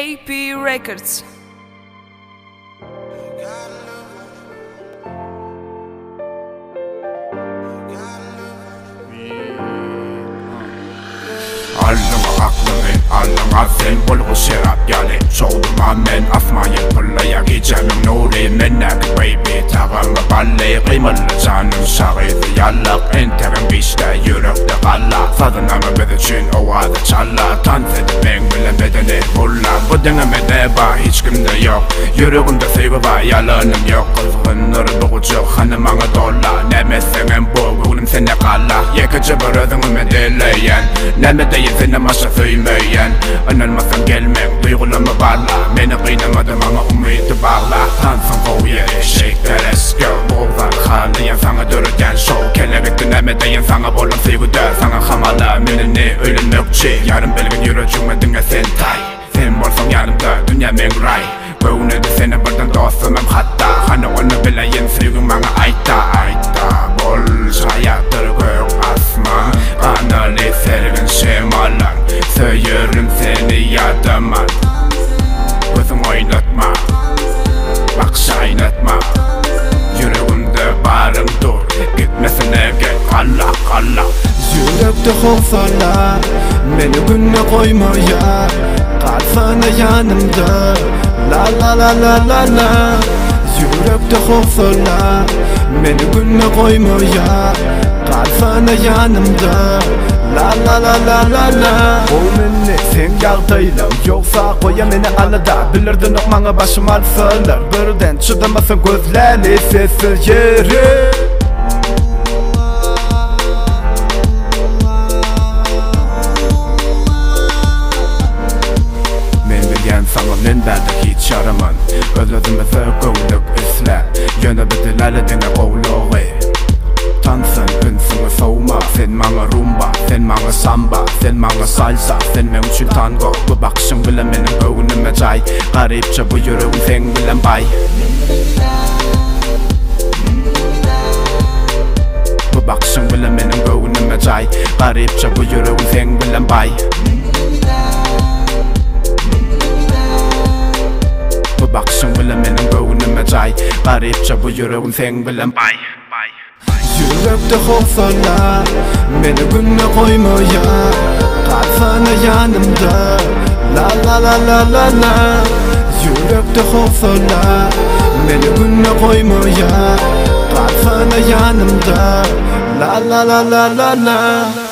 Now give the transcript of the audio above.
AP Records علم عقلي علم عالذهن والغسرات يعني صوت معمن أفمع يطلع يقيت من نوري منك بيبي تغلب علي قيمة اللسان صغير يلق انت من بيستا يورك تقلق فضنا ما نعم بذشين أو هذا تسلق تنفذ Denemede var hiç kimde yok Yüreğimde sevgi var yalanım yok Kızgınır boğucu, çok hanımana dolla Nemesenin bu günüm seni kalla Yakıcı bir özünümü dileyen Neme değilsin ama şefiymeyen Anılmasın gelmek duygularımı varla Beni kıynamadım ama ümidi bağla Tansın kovuya eşek teres gör Boğazan haliyen sana dörüken şov Kelebekti neme deyin sana bolan sevgi dör Sana hamala menini ölüm yokçi Yarın belgin yürücüme dinle sen tay sen bolsam yanımda dünya men gray de sene birden dostumam hatta Hana onu bilayin sevgim bana ayta ayta Bol şayatır gök asma Bana ne sergin şemalar Söyürüm seni yadamal Gözüm oynatma Bak şaynatma Yüreğimde barım dur Gitmesin evge kalla kalla Yürekte hoksalla Beni günne koymaya sana yanımda La la la la la la Yürekte korksalar Beni gülme ya. Kal sana yanımda La la la la la la Ol meni sen yağdayla Yoksa koya meni anada Bilirdin manga başım alsalar Birden çıdamasın gözleri Sessiz yeri Nen bad ki charaman Özle de me ther go look is la Yana bit la den a go lore Tanzen bin so rumba Sen manga samba Sen manga salsa Sen me unchil tango Bu bu yuru un zeng Bu baksham bu bay Bar etse bu yüreğin sen bilen bay Yüreğde hoksana Meni günne koyma ya Kalsana yanımda La la la la la la Yüreğde hoksana Meni günne koyma ya Kalsana yanımda La la la la la la, la.